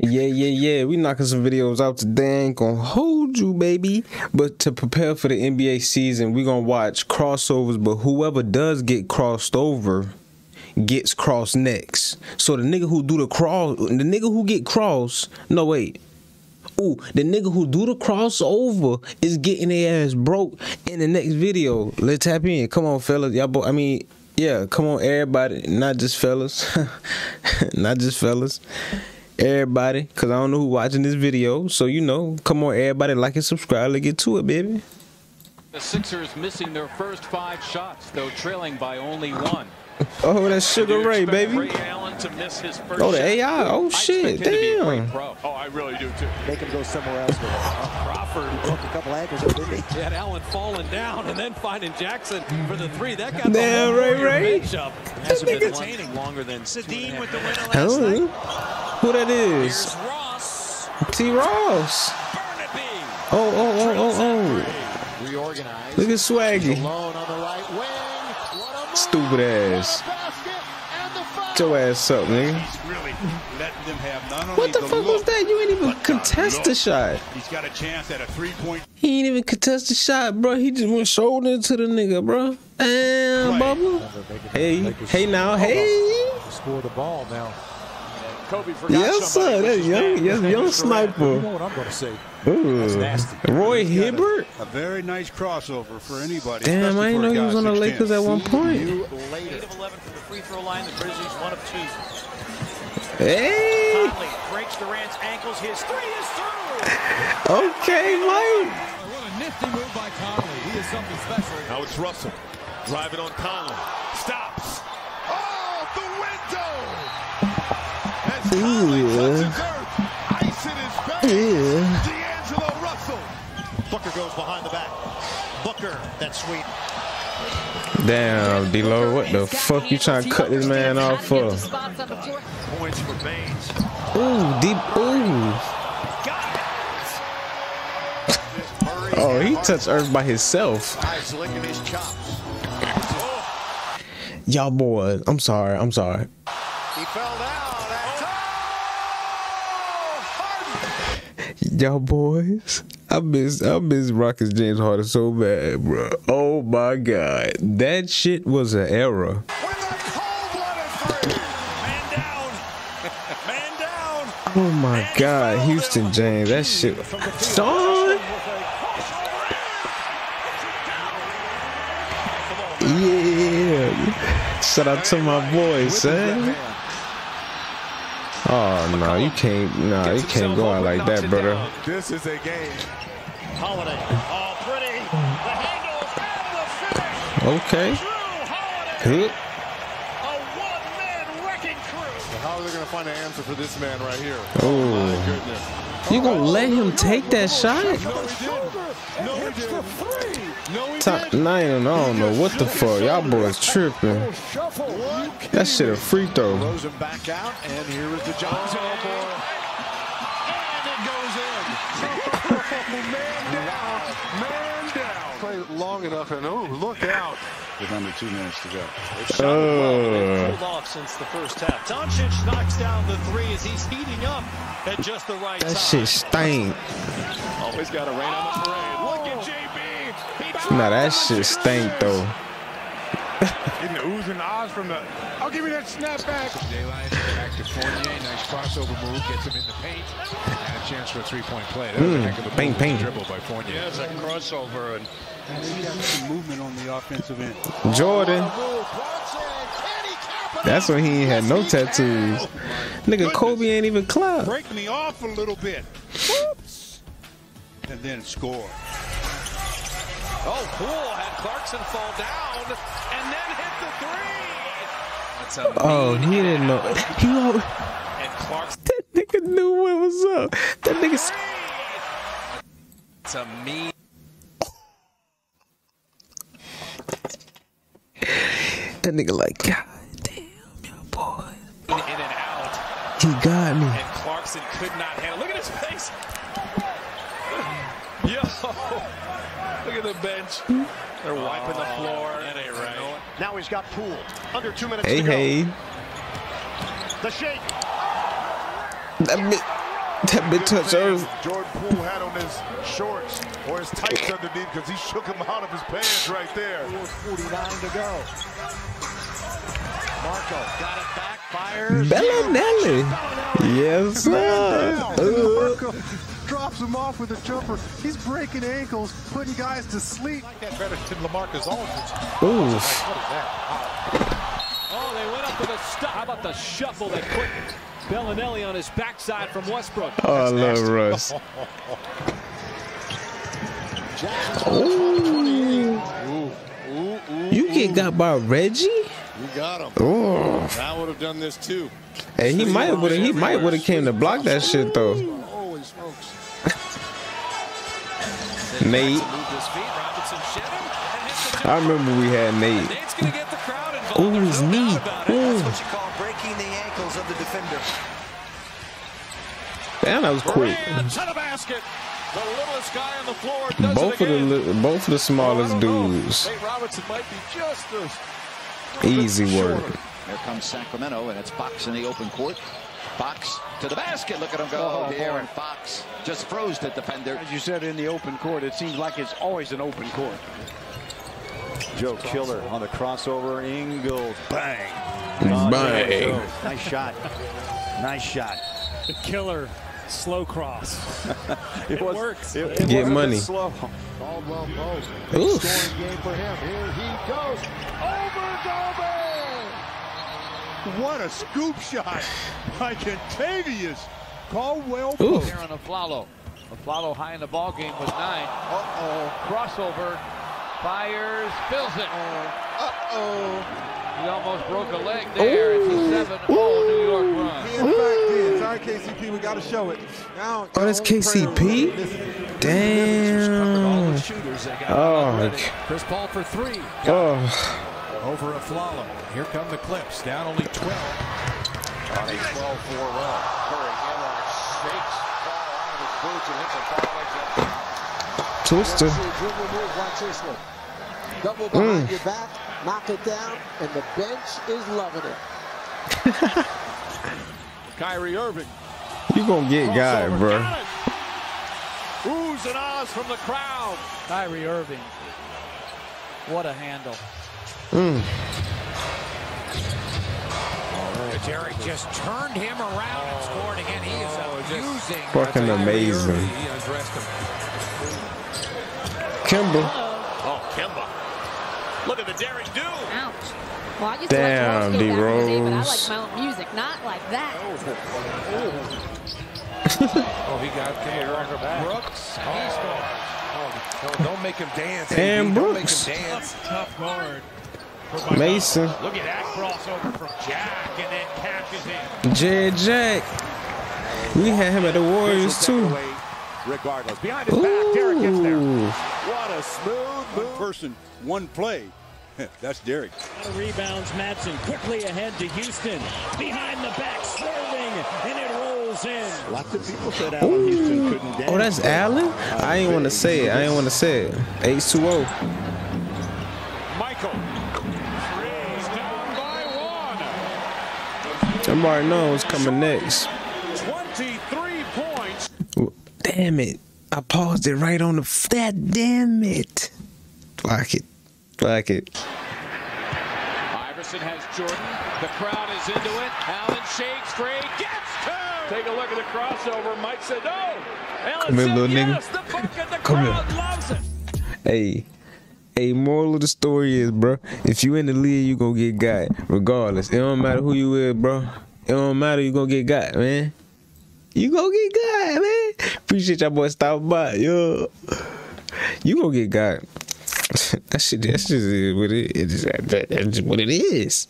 Yeah, yeah, yeah. We knocking some videos out today. Ain't gonna hold you, baby. But to prepare for the NBA season, we gonna watch crossovers. But whoever does get crossed over gets crossed next. So the nigga who do the cross, the nigga who get crossed. No wait. Ooh, the nigga who do the crossover is getting their ass broke in the next video. Let's tap in. Come on, fellas. Y'all, bo- I mean, yeah, come on, everybody. Not just fellas. Not just fellas. Everybody, cause I don't know who watching this video. So you know, come on, everybody, like and subscribe. Let's get to it, baby. The Sixers missing their first five shots, though trailing by only one. Oh, that's Sugar Ray, baby. Ray Allen to miss his first Oh, the? AI. Oh shit, expect him to be a great damn. pro. Oh, I really do too. Make him go somewhere else with it. Uh, Crawford Broke a couple ankles, though, didn't he? had Allen falling down and then finding Jackson for the three. That got the Damn, whole Ray Ray. bench up. Hasn't been nigga- retaining longer than Sedin with the winner last Hello. night. Who that is? Ross. T. Ross. Burnaby. Oh, oh, oh, oh, oh, Reorganized. oh. Look at Swaggy. Alone on the right. What. Stupid ass. Basket the. Get your ass up, nigga. Really letting them have not only What the fuck was that? You ain't even but contest the look. shot. He's got a chance at a three-point He ain't even contest the shot, bro. He just went shoulder into the nigga, bro. Damn, Play. Bubba. Hey, hey now, hey. Score the ball now. Kobe forgot Yes, sir. which That's young, man. yes, young You know sniper. what I'm going to say. Ooh. Nasty. Roy Hibbert. a very nice crossover for anybody. Damn, I didn't know he was on the Lakers at one point. You Eight of 11 from the free throw line. The Grizzlies one of two. Hey. Conley breaks Durant's ankles. His three is through. Okay, Mike. What a nifty move by Conley. He is something special. Now it's Russell. Driving on Conley. Yeah. ice in his face. Yeah. D'Angelo Russell. Booker goes behind the back. Booker, that sweet. Damn, D-Lo, what the fuck you trying to cut this man off for? Points for Baines. Ooh, deep, ooh. Oh, he touched earth by himself. Eyes licking his chops. Y'all boys, I'm sorry, I'm sorry. He fell down. At Harden. Y'all boys, I miss I miss Rockets James Harden so bad, bro. Oh my god, that shit was an error. With a cold-blooded three. Man down. Man down. Oh my god, Houston James, that shit. Sean. Yeah. Shout out to my boy, son. Oh no, you can't. No, you can't go out like that, brother. This is a game. Holiday. Oh, pretty. The handles and the finish. Okay. Jrue Holiday. Good. A one-man wrecking crew. How are they going to find an answer for this man right here? Oh, Goodness. you gonna let him take that shot? No, he didn't. No, he didn't. No, Top nine and I don't know what the fuck. Y'all boys tripping. That shit a free throw. Rosen back out, and here is the Johnson. Oh, boy. And it goes in. Man down. Man down. Play long enough, and oh, look out. With under two minutes to go. Uh, Pulled off since the first half. Doncic knocks down the three as he's heating up at just the right that time. shit stink. Always got to rain on the parade. Look at JB. He Nah, that shit stank though. Getting the oohs and ahs from the. I'll give you that snap back. Daylight back to Fournier. Nice crossover move. Gets him in the paint. And a chance for a three-point play. That was Mm, a heck of a bang, move bang. dribble by Fournier. has a crossover and He got some movement on the offensive end. Jordan. That's when he had no tattoos. Nigga, Kobe ain't even clap. Break me off a little bit. Whoops. And then score. Oh, Poole had Clarkson fall down and then hit the three. that's a Oh, he didn't know. He al- and Clarkson. that nigga knew what was up. That nigga. s- It's a mean. That nigga like, God damn, yo boy. in and out, He got me. and Clarkson could not handle. Look at his face. Yo, look at the bench. They're wiping the oh, floor. That ain't right. Now he's got Poole. Under two minutes Hey, to go. hey. The shake. That mi- That bitch touched earth. Jordan Poole had on his shorts or his tights underneath because he shook him out of his pants right there. 49 to go. Marco got it back, fires. Belinelli. Yes, sir. Marco drops him off with a jumper. He's breaking ankles, putting guys to sleep. like that better than LaMarcus Aldridge. oof. What is that? Oh, they went up with a stop. How about the shuffle that put Belinelli on his backside from Westbrook? Oh, I love Russ. Ooh. You get got by Reggie? You got him. Oh. I would have done this too. Hey, he might would he might would have came to block that shit though. Holy smokes. Nate. Moved his feet. Robinson shed him and hits the I remember we had Nate. Nate's going to get the crowd involved. Ooh, There's his no knee. doubt about. Ooh. What you call breaking the ankles of the defender. Damn, that was quick. Durant to the basket. The littlest guy on the floor does Both it of the both of the smallest I dudes. Nate Robinson might be just as Easy work. Here comes Sacramento, and it's Fox in the open court. Fox to the basket. Look at him go Oh, oh here, and Fox just froze the defender. As you said, in the open court, it seems like it's always an open court. Joe Killer on the crossover. Ingles. Bang. Oh, Bang. Nice shot. Nice shot. The killer slow cross. It, was- works. It, Get it wasn't money. Slow. Caldwell Pope. Oof. Scoring game for him. Here he goes. Over Gobert. What a scoop shot by Kentavious Caldwell Oof. Pope. Here on Afflalo. Afflalo high in the ball game with nine. Uh-oh. Crossover. Fires. Fills it. Uh-oh. He almost broke a leg there. It's a 7-0 New York run. In fact, did. Sorry, KCP, we got to show it. Now, Oh, that's KCP? Covered Damn. the shooters. They got Oh, Chris Paul for three. Oh, over Afflalo. Here come the Clips. Down only 12 on a 12-4 run. Curry hammer shakes ball out of his boots and hits a foul like that. Twister. See a dribble move. Watch this one. Double Mm. your back, knock it down, and the bench is loving it. Kyrie Irving. You gonna get guy, bro. Got it. Oohs and ahs from the crowd. Kyrie Irving. What a handle. Mm. Derek just turned him around and scored again. He is abusing. Fucking amazing. Irving. He undressed him. Kemba. Oh, Kemba. Look at the Derek do. Ouch. Well, I used Damn, to like D back day, but I like Rose. my own music, not like that. Oh, oh he got K. Brooks. He scores. Oh, don't make him dance. And AB. Don't make Brooks. him dance. Tough guard. Oh, Mason. Look at that crossover from Jack and then cashes in. Jed Jack. We had him at the Warriors too. Regardless. Behind his back, Derek gets there. What a smooth move. person, one play. That's Derek. Rebounds, Matson quickly ahead to Houston. Behind the back, Sterling, and it rolls in. Lots of people said Allan Houston couldn't dance. Oh, that's Allen? I ain't want to say it. I ain't want to say it. H2O. Michael. Three's down by one. Them already know what's coming next. 23 points. Damn it. I paused it right on the. F- that damn it. Fuck it. Fuck it. Iverson has Jordan. The crowd is into it. Allen shakes free. Gets two. Take a look at the crossover. Mike said no. Allen Come here, said little yes. The bucket. The Come crowd here. loves it. Hey. Hey, moral of the story is, bro, if you in the league, you gonna get got. Regardless. It don't matter who you is, bro. It don't matter, you gonna get got, man. You gonna get got, man. Appreciate y'all boys stopping by, yo. You gonna get got. that shit, that shit is what it is. That's just what it is.